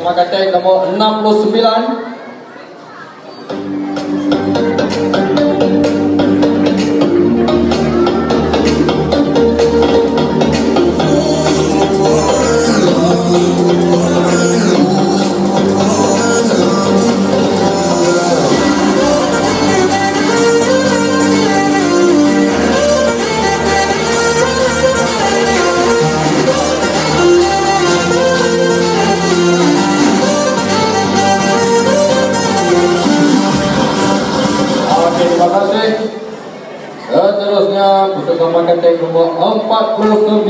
Kemar Katek nombor 69 Okey, terima kasih. Seterusnya untuk kembangkan tank nombor 49